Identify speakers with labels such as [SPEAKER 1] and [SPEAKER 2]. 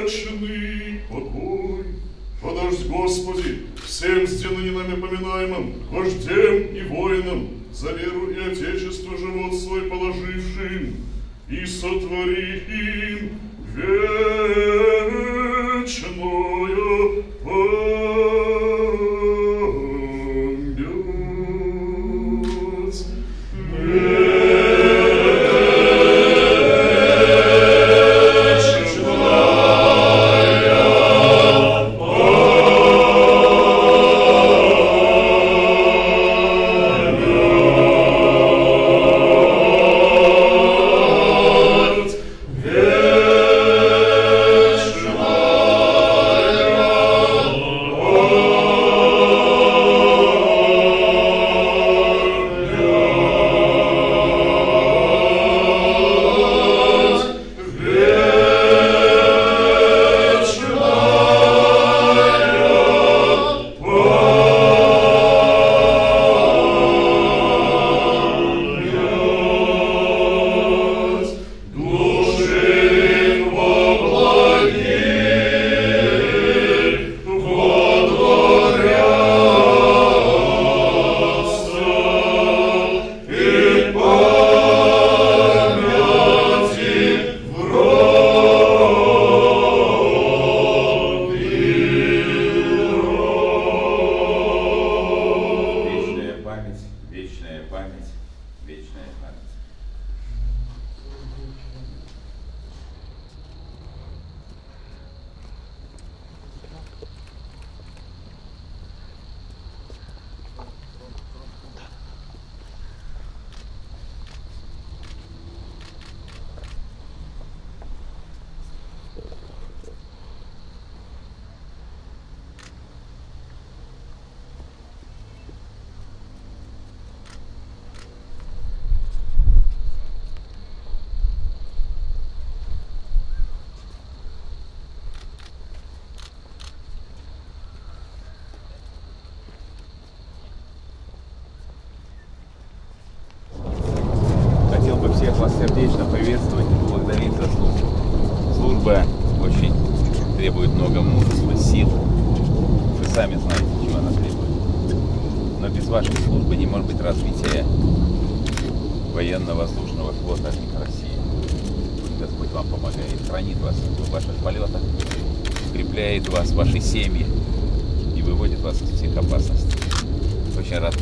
[SPEAKER 1] вечный покой. Подождь, Господи, всем сделанным нами поминаемым, вождем и воинам, за веру и отечество живот свой положившим, и сотвори им вечную память.
[SPEAKER 2] Вечная память, вечная память. Хотел бы всех вас сердечно приветствовать и поблагодарить за службу. Служба очень требует много мужества, сил. Вы сами знаете, чего она требует. Но без вашей службы не может быть развития военно-воздушного флота России. Господь вам помогает, хранит вас в ваших полетах, укрепляет вас, ваши семьи и выводит вас из всех опасностей. Очень рад